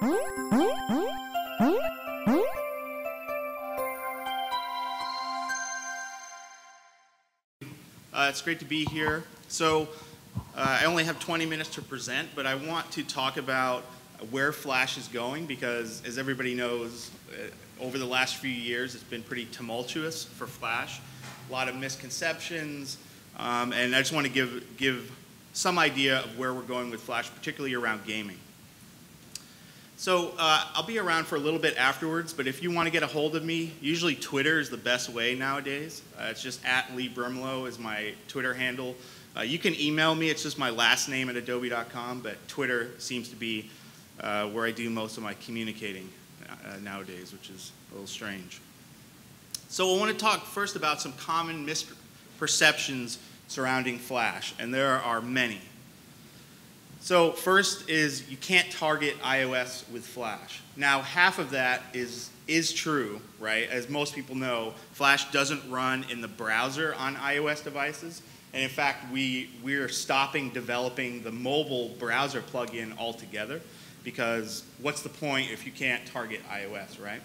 Uh, it's great to be here. So, uh, I only have 20 minutes to present, but I want to talk about where Flash is going because, as everybody knows, uh, over the last few years, it's been pretty tumultuous for Flash. A lot of misconceptions, um, and I just want to give, give some idea of where we're going with Flash, particularly around gaming. So uh, I'll be around for a little bit afterwards, but if you want to get a hold of me, usually Twitter is the best way nowadays. Uh, it's just at Lee Brimelow is my Twitter handle. Uh, you can email me, it's just my last name at adobe.com, but Twitter seems to be uh, where I do most of my communicating uh, nowadays, which is a little strange. So I want to talk first about some common misperceptions surrounding Flash, and there are many. So first is you can't target iOS with Flash. Now half of that is is true, right? As most people know, Flash doesn't run in the browser on iOS devices. And in fact, we, we're stopping developing the mobile browser plugin altogether because what's the point if you can't target iOS, right?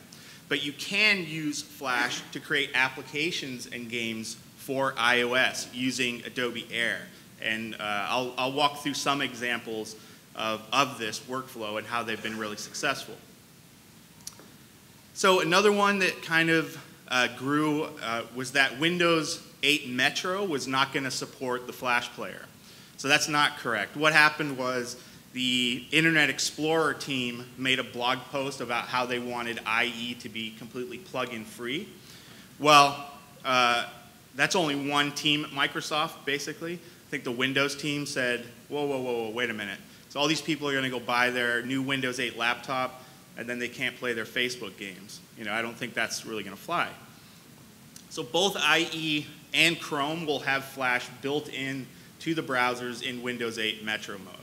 But you can use Flash to create applications and games for iOS using Adobe Air. And uh, I'll, I'll walk through some examples of, of this workflow and how they've been really successful. So another one that kind of uh, grew uh, was that Windows 8 Metro was not going to support the Flash player. So that's not correct. What happened was the Internet Explorer team made a blog post about how they wanted IE to be completely plug-in free. Well, uh, that's only one team at Microsoft, basically think the Windows team said, whoa, whoa, whoa, whoa, wait a minute. So all these people are going to go buy their new Windows 8 laptop, and then they can't play their Facebook games. You know, I don't think that's really going to fly. So both IE and Chrome will have Flash built in to the browsers in Windows 8 Metro mode.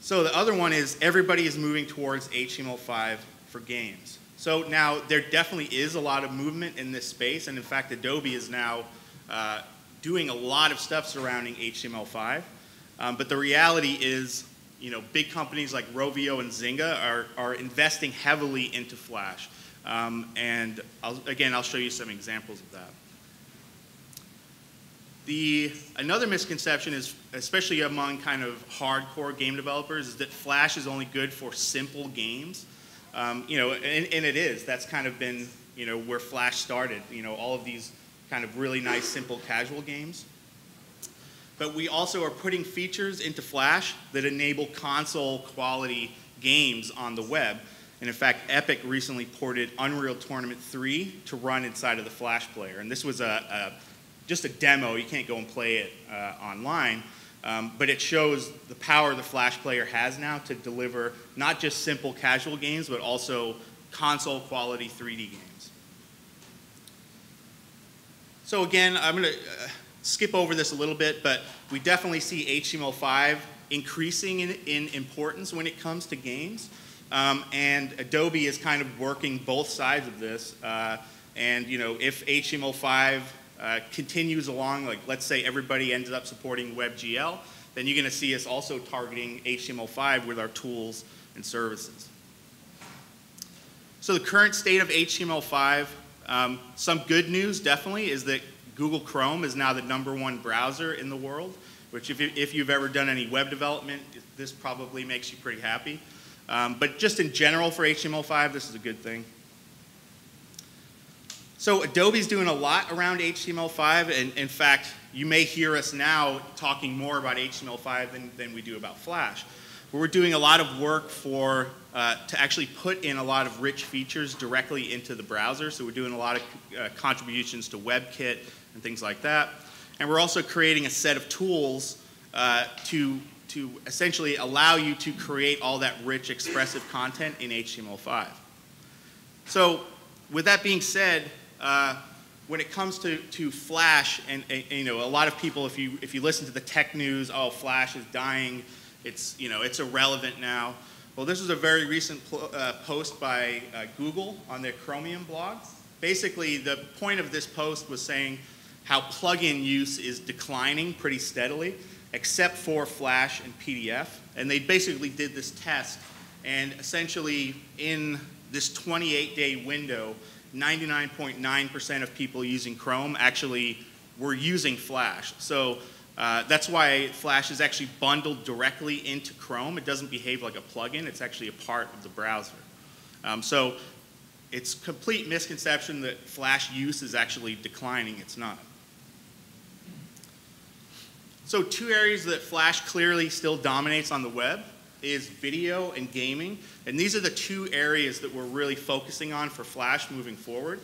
So the other one is everybody is moving towards HTML5 for games. So now there definitely is a lot of movement in this space, and in fact, Adobe is now uh, doing a lot of stuff surrounding HTML5. Um, but the reality is, you know, big companies like Rovio and Zynga are, are investing heavily into Flash. Um, and I'll, again, I'll show you some examples of that. The, another misconception is, especially among kind of hardcore game developers, is that Flash is only good for simple games. Um, you know, and, and, it is. That's kind of been, you know, where Flash started. You know, all of these kind of really nice, simple, casual games. But we also are putting features into Flash that enable console quality games on the web. And in fact, Epic recently ported Unreal Tournament 3 to run inside of the Flash player. And this was a, a just a demo. You can't go and play it uh, online. Um, but it shows the power the Flash player has now to deliver not just simple casual games, but also console quality 3D games. So again, I'm going to uh, skip over this a little bit, but we definitely see HTML5 increasing in, in importance when it comes to games. Um, and Adobe is kind of working both sides of this. Uh, and you know, if HTML5 uh, continues along, like let's say everybody ends up supporting WebGL, then you're going to see us also targeting HTML5 with our tools and services. So the current state of HTML5 um, some good news, definitely, is that Google Chrome is now the number one browser in the world, which if, you, if you've ever done any web development, this probably makes you pretty happy. Um, but just in general for HTML5, this is a good thing. So Adobe's doing a lot around HTML5, and in fact, you may hear us now talking more about HTML5 than, than we do about Flash. We're doing a lot of work for, uh, to actually put in a lot of rich features directly into the browser. So we're doing a lot of uh, contributions to WebKit and things like that. And we're also creating a set of tools uh, to, to essentially allow you to create all that rich expressive content in HTML5. So with that being said, uh, when it comes to, to Flash, and, and, you know, a lot of people, if you, if you listen to the tech news, oh, Flash is dying, it's, you know, it's irrelevant now. Well, this was a very recent uh, post by uh, Google on their Chromium blog. Basically, the point of this post was saying how plugin use is declining pretty steadily. except for Flash and PDF. And they basically did this test, and essentially in this 28-day window, 99.9% of people using Chrome actually were using Flash. So uh, that's why Flash is actually bundled directly into Chrome. It doesn't behave like a plugin. It's actually a part of the browser. Um, so it's complete misconception that Flash use is actually declining. It's not. So two areas that Flash clearly still dominates on the web is video and gaming. And these are the two areas that we're really focusing on for Flash moving forward.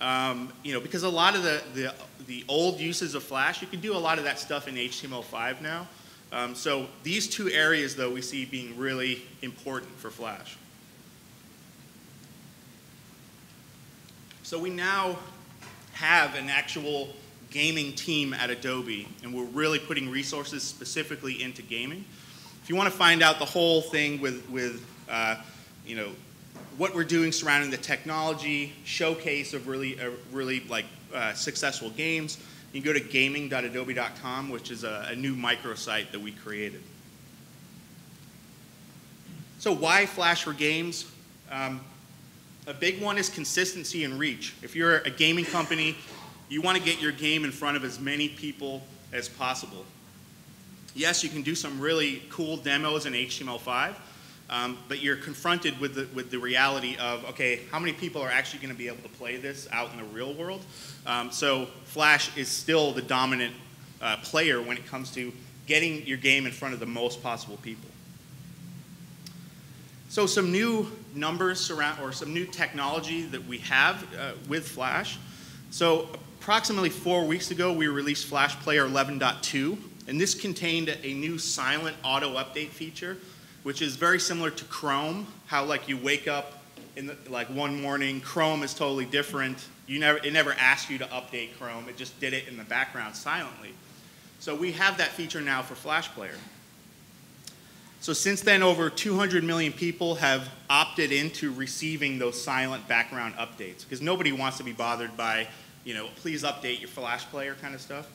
Um, you know, because a lot of the, the, the, old uses of Flash, you can do a lot of that stuff in HTML5 now. Um, so these two areas, though, we see being really important for Flash. So we now have an actual gaming team at Adobe, and we're really putting resources specifically into gaming. If you want to find out the whole thing with, with uh, you know, what we're doing surrounding the technology, showcase of really, uh, really like uh, successful games, you can go to gaming.adobe.com, which is a, a new microsite that we created. So why Flash for games? Um, a big one is consistency and reach. If you're a gaming company, you want to get your game in front of as many people as possible. Yes, you can do some really cool demos in HTML5, um, but you're confronted with the, with the reality of, okay, how many people are actually going to be able to play this out in the real world? Um, so Flash is still the dominant uh, player when it comes to getting your game in front of the most possible people. So some new numbers surround, or some new technology that we have uh, with Flash. So approximately four weeks ago, we released Flash Player 11.2, and this contained a new silent auto update feature, which is very similar to Chrome, how like you wake up in the, like one morning, Chrome is totally different. You never, it never asked you to update Chrome, it just did it in the background silently. So we have that feature now for Flash Player. So since then, over 200 million people have opted into receiving those silent background updates because nobody wants to be bothered by, you know, please update your Flash player kind of stuff.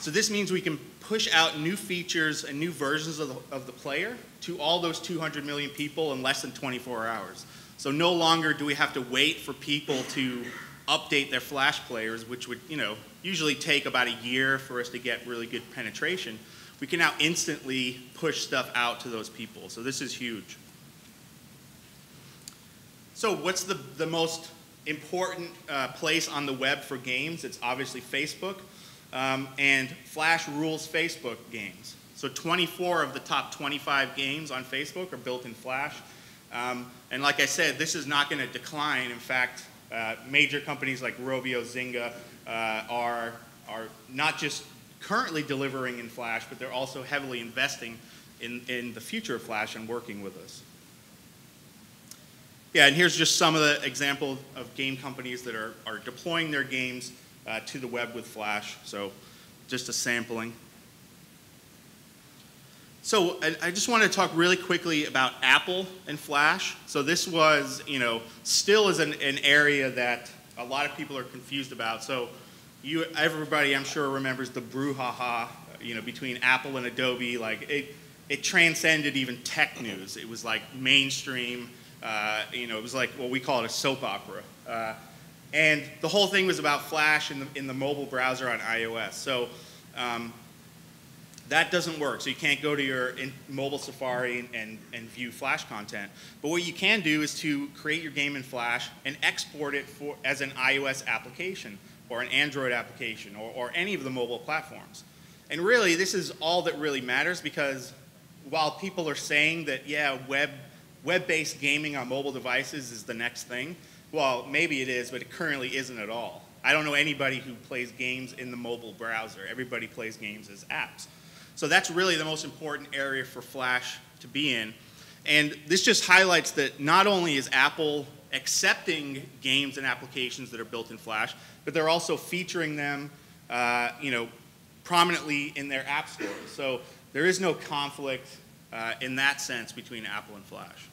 So this means we can push out new features and new versions of the, of the player to all those 200 million people in less than 24 hours. So no longer do we have to wait for people to update their Flash players, which would, you know, usually take about a year for us to get really good penetration we can now instantly push stuff out to those people. So this is huge. So what's the, the most important uh, place on the web for games? It's obviously Facebook. Um, and Flash rules Facebook games. So 24 of the top 25 games on Facebook are built in Flash. Um, and like I said, this is not going to decline. In fact, uh, major companies like Rovio, Zynga uh, are, are not just currently delivering in Flash, but they're also heavily investing in, in the future of Flash and working with us. Yeah, and here's just some of the examples of game companies that are, are deploying their games uh, to the web with Flash. So just a sampling. So I, I just want to talk really quickly about Apple and Flash. So this was, you know, still is an, an area that a lot of people are confused about. So you everybody I'm sure remembers the brouhaha, you know, between Apple and Adobe. Like it, it transcended even tech news. It was like mainstream. Uh, you know, it was like what we call it a soap opera. Uh, and the whole thing was about Flash in the, in the mobile browser on iOS. So um, that doesn't work. So you can't go to your mobile Safari and, and, and, view Flash content. But what you can do is to create your game in Flash and export it for, as an iOS application or an Android application or, or any of the mobile platforms. And really, this is all that really matters because while people are saying that, yeah, web, web-based gaming on mobile devices is the next thing, well, maybe it is, but it currently isn't at all. I don't know anybody who plays games in the mobile browser. Everybody plays games as apps. So that's really the most important area for Flash to be in. And this just highlights that not only is Apple accepting games and applications that are built in Flash, but they're also featuring them, uh, you know, prominently in their app store. So there is no conflict uh, in that sense between Apple and Flash.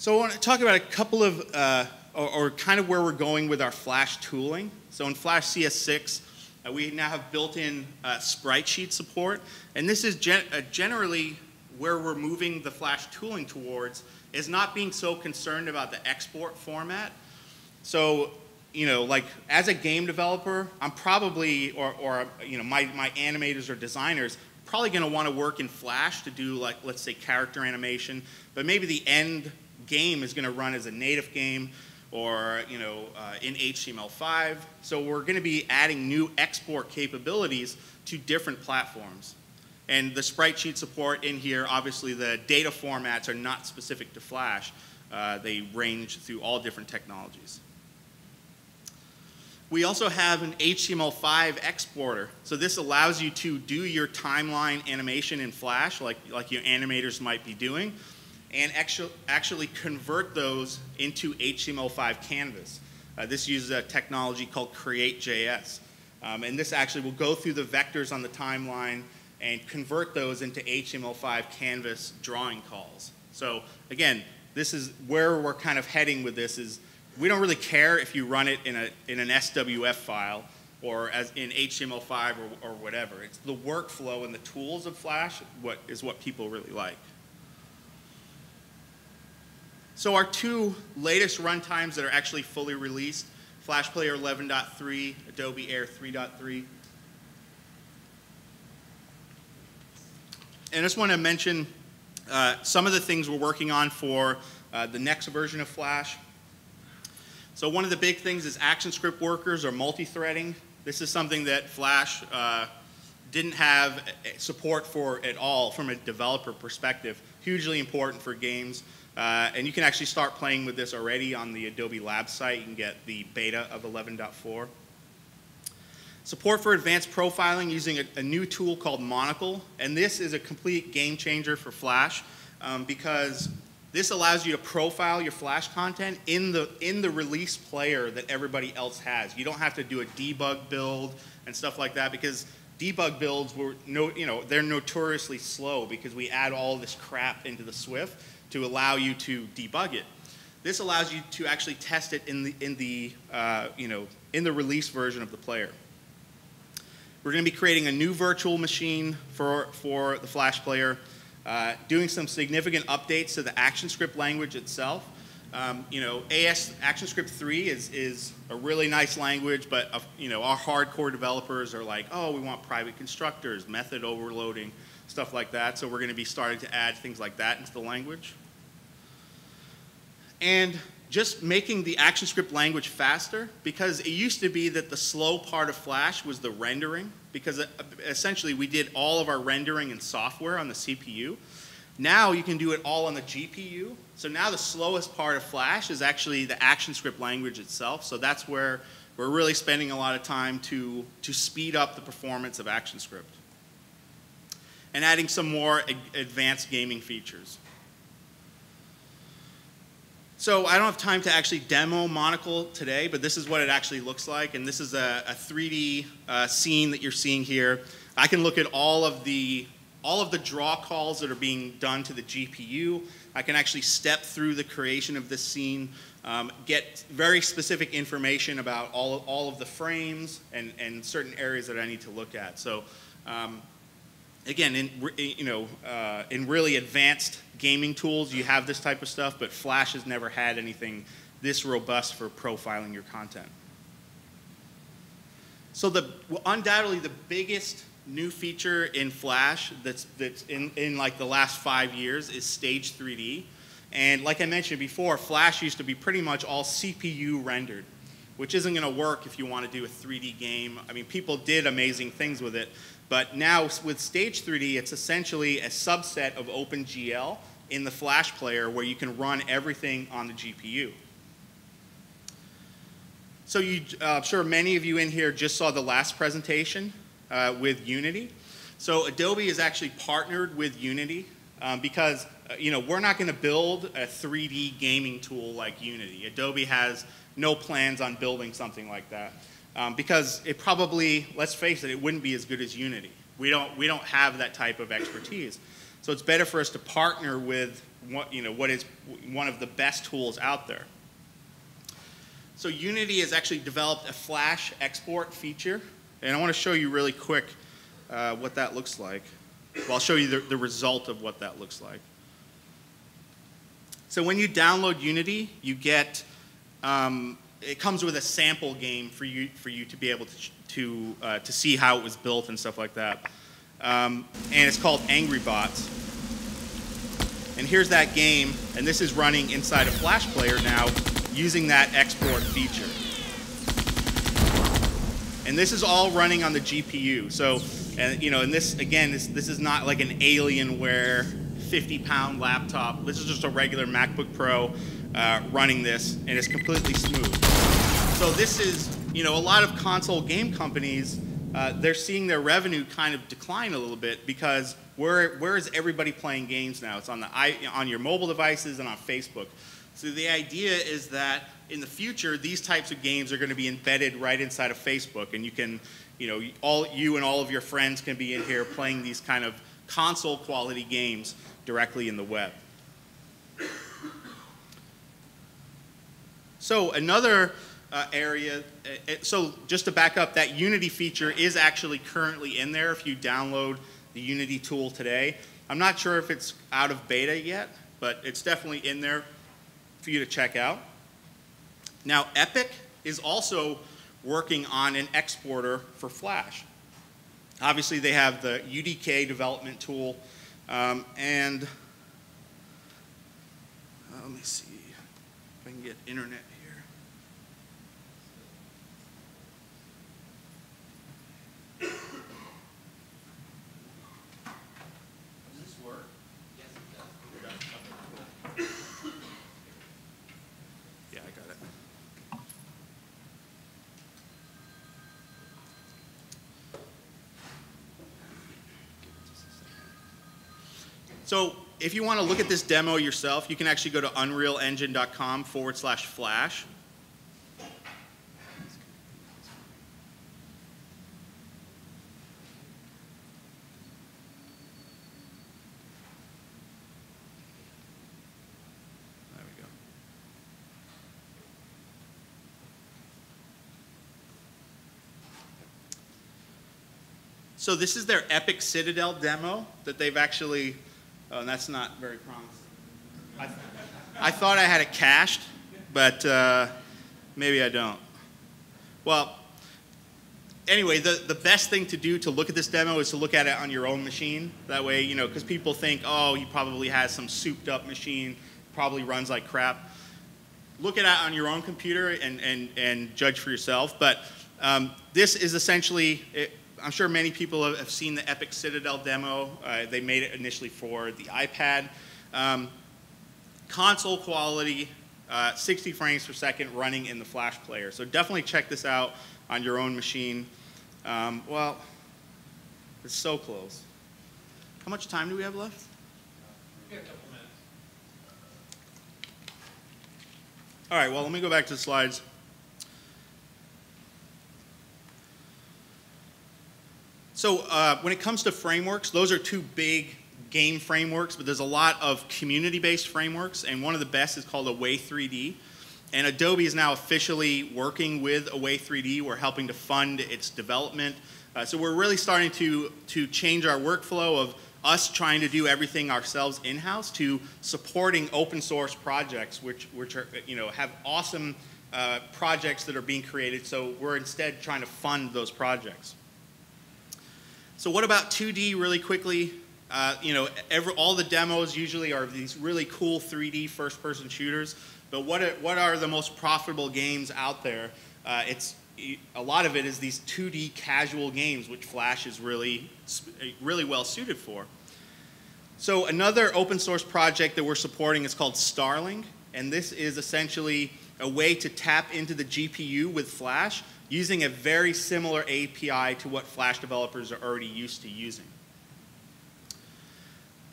So I want to talk about a couple of, uh, or, or, kind of where we're going with our Flash tooling. So in Flash CS6, uh, we now have built-in uh, sprite sheet support, and this is gen uh, generally where we're moving the Flash tooling towards is not being so concerned about the export format. So, you know, like as a game developer, I'm probably, or, or you know, my, my animators or designers, probably going to want to work in Flash to do like, let's say character animation, but maybe the end game is going to run as a native game or you know, uh, in HTML5. So we're going to be adding new export capabilities to different platforms. And the sprite sheet support in here, obviously the data formats are not specific to Flash. Uh, they range through all different technologies. We also have an HTML5 exporter. So this allows you to do your timeline animation in Flash like, like your animators might be doing and actually, actually convert those into HTML5 canvas. Uh, this uses a technology called Create.js. Um, and this actually will go through the vectors on the timeline and convert those into HTML5 canvas drawing calls. So again, this is where we're kind of heading with this is we don't really care if you run it in, a, in an SWF file or as in HTML5 or, or whatever. It's the workflow and the tools of Flash what is what people really like. So our two latest runtimes that are actually fully released, Flash Player 11.3, Adobe Air 3.3. And I just want to mention uh, some of the things we're working on for uh, the next version of Flash. So one of the big things is ActionScript workers or multi-threading. This is something that Flash uh, didn't have support for at all from a developer perspective. Hugely important for games. Uh, and you can actually start playing with this already on the Adobe Labs site. You can get the beta of 11.4. Support for advanced profiling using a, a, new tool called Monocle. And this is a complete game changer for Flash um, because this allows you to profile your Flash content in the, in the release player that everybody else has. You don't have to do a debug build and stuff like that because debug builds were no, you know, they're notoriously slow because we add all this crap into the SWF to allow you to debug it. This allows you to actually test it in the, in the, uh, you know, in the release version of the player. We're going to be creating a new virtual machine for, for the Flash player, uh, doing some significant updates to the ActionScript language itself. Um, you know, AS ActionScript 3 is, is a really nice language, but uh, you know, our hardcore developers are like, oh, we want private constructors, method overloading stuff like that. So we're going to be starting to add things like that into the language. And just making the ActionScript language faster because it used to be that the slow part of Flash was the rendering because uh, essentially we did all of our rendering and software on the CPU. Now you can do it all on the GPU. So now the slowest part of Flash is actually the ActionScript language itself. So that's where we're really spending a lot of time to, to speed up the performance of ActionScript and adding some more advanced gaming features. So I don't have time to actually demo Monocle today, but this is what it actually looks like. And this is a, a 3D uh, scene that you're seeing here. I can look at all of the all of the draw calls that are being done to the GPU. I can actually step through the creation of this scene, um, get very specific information about all, all of the frames and, and certain areas that I need to look at. So um, again, in, you know, uh, in really advanced gaming tools, you have this type of stuff, but Flash has never had anything this robust for profiling your content. So the undoubtedly the biggest new feature in Flash that's, that's in, in like the last five years is Stage 3D. And like I mentioned before, Flash used to be pretty much all CPU rendered, which isn't going to work if you want to do a 3D game. I mean, people did amazing things with it, but now with Stage 3D, it's essentially a subset of OpenGL in the Flash player where you can run everything on the GPU. So you, uh, I'm sure many of you in here just saw the last presentation uh, with Unity. So Adobe is actually partnered with Unity um, because uh, you know we're not going to build a 3D gaming tool like Unity. Adobe has no plans on building something like that um, because it probably, let's face it, it wouldn't be as good as Unity. We don't, we don't have that type of expertise. So it's better for us to partner with what, you know, what is one of the best tools out there. So Unity has actually developed a Flash export feature And I want to show you really quick uh, what that looks like. Well, I'll show you the, the result of what that looks like. So when you download Unity, you get, um, it comes with a sample game for you, for you to be able to, to, uh, to see how it was built and stuff like that. Um, and it's called Angry Bots. And here's that game, and this is running inside a Flash player now using that export feature. And this is all running on the GPU. So, and you know, and this again, this this is not like an Alienware 50 pound laptop. This is just a regular MacBook Pro uh, running this, and it's completely smooth. So this is, you know, a lot of console game companies, uh, they're seeing their revenue kind of decline a little bit because where, where is everybody playing games now? It's on, the, on your mobile devices and on Facebook. So the idea is that in the future, these types of games are going to be embedded right inside of Facebook, and you can, you know, all you and all of your friends can be in here playing these kind of console quality games directly in the web. So another uh, area, uh, so just to back up, that Unity feature is actually currently in there if you download the Unity tool today. I'm not sure if it's out of beta yet, but it's definitely in there for you to check out. Now, Epic is also working on an exporter for Flash. Obviously, they have the UDK development tool, um, and uh, let me see if I can get internet So if you want to look at this demo yourself, you can actually go to unrealengine.com forward slash flash. So this is their Epic Citadel demo that they've actually Oh, and that's not very promising. I, th I thought I had it cached, but uh, maybe I don't. Well, anyway, the, the best thing to do to look at this demo is to look at it on your own machine. That way, you know, because people think, oh, he probably has some souped up machine, probably runs like crap. Look at it on your own computer and, and, and judge for yourself. But um, this is essentially, it, I'm sure many people have seen the Epic Citadel demo. Uh, they made it initially for the iPad. Um, console quality, uh, 60 frames per second running in the Flash player. So definitely check this out on your own machine. Um, well, it's so close. How much time do we have left? All right, well, let me go back to the slides. So uh, when it comes to frameworks, those are two big game frameworks, but there's a lot of community-based frameworks, and one of the best is called Away 3D. And Adobe is now officially working with Away 3D. We're helping to fund its development. Uh, so we're really starting to, to change our workflow of us trying to do everything ourselves in-house to supporting open source projects, which, which are, you know, have awesome uh, projects that are being created. So we're instead trying to fund those projects. So what about 2D really quickly? Uh, you know, every, all the demos usually are these really cool 3D first-person shooters, but what are, what are the most profitable games out there? Uh, it's a lot of it is these 2D casual games, which Flash is really, really well suited for. So another open source project that we're supporting is called Starling, and this is essentially a way to tap into the GPU with Flash using a very similar API to what Flash developers are already used to using.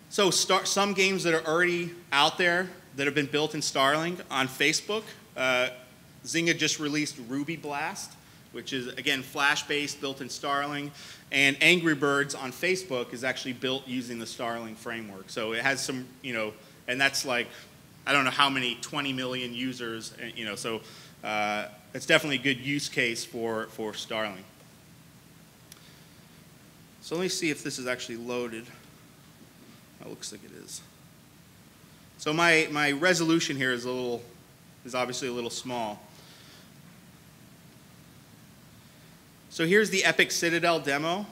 So start, some games that are already out there that have been built in Starling on Facebook, uh, Zynga just released Ruby Blast, which is, again, Flash-based, built in Starling. And Angry Birds on Facebook is actually built using the Starling framework. So it has some, you know, and that's like, I don't know how many, 20 million users, you know, so uh, it's definitely a good use case for, for Starling. So let me see if this is actually loaded. That looks like it is. So my, my resolution here is a little, is obviously a little small. So here's the Epic Citadel demo.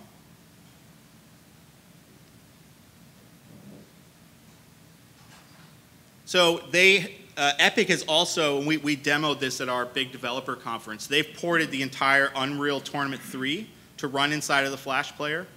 So they, uh, Epic has also, we, we demoed this at our big developer conference, they've ported the entire Unreal Tournament 3 to run inside of the Flash player,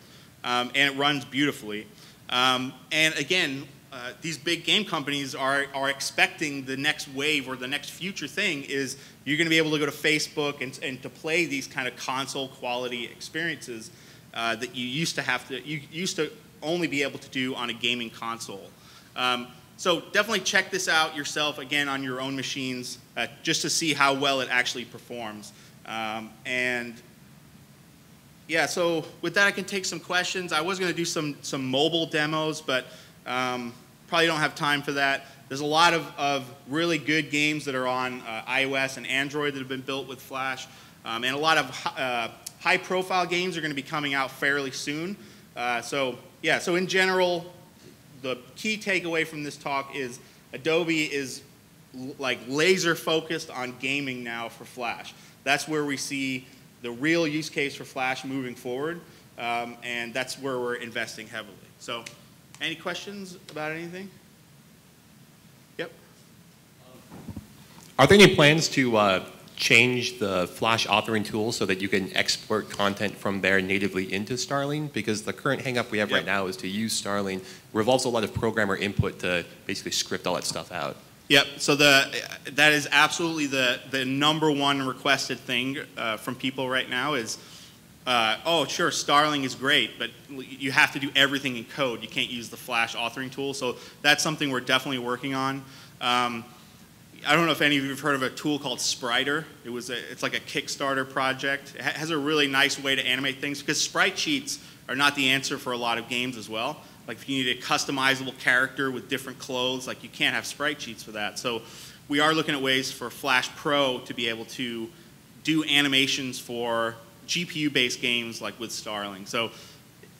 um, and it runs beautifully. Um, and again, uh, these big game companies are, are expecting the next wave or the next future thing is you're going to be able to go to Facebook and, and to play these kind of console quality experiences uh, that you used to have to, you used to only be able to do on a gaming console. Um, so definitely check this out yourself again on your own machines uh, just to see how well it actually performs. Um, and yeah, so with that I can take some questions. I was going to do some, some mobile demos, but um, probably don't have time for that. There's a lot of, of really good games that are on uh, iOS and Android that have been built with Flash. Um, and a lot of uh, high profile games are going to be coming out fairly soon. Uh, so yeah, so in general, the key takeaway from this talk is Adobe is like laser focused on gaming now for Flash. That's where we see the real use case for Flash moving forward, um, and that's where we're investing heavily. So, any questions about anything? Yep. Are there any plans to uh, change the Flash authoring tool so that you can export content from there natively into Starling? Because the current hangup we have Yep. right now is to use Starling revolves a lot of programmer input to basically script all that stuff out. Yep. So the that is absolutely the the number one requested thing uh, from people right now is, uh, oh sure, Starling is great, but you have to do everything in code. You can't use the Flash authoring tool. So that's something we're definitely working on. Um, I don't know if any of you have heard of a tool called Spriter. It was a, it's like a Kickstarter project. It has a really nice way to animate things because sprite sheets are not the answer for a lot of games as well. Like if you need a customizable character with different clothes, like you can't have sprite sheets for that. So we are looking at ways for Flash Pro to be able to do animations for GPU-based games like with Starling. So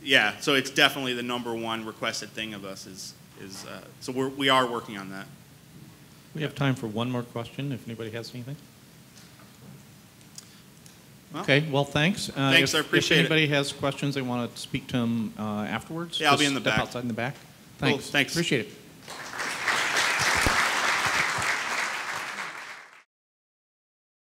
yeah, so it's definitely the number one requested thing of us is, is uh, so we're, we are working on that. We have time for one more question, if anybody has anything. Well, Okay, well, thanks. Uh, Thanks, if- I appreciate it. If anybody has questions, they want to speak to them uh, afterwards. Yeah, I'll be in the step back. outside in the back. Cool, Thanks. thanks. Appreciate it.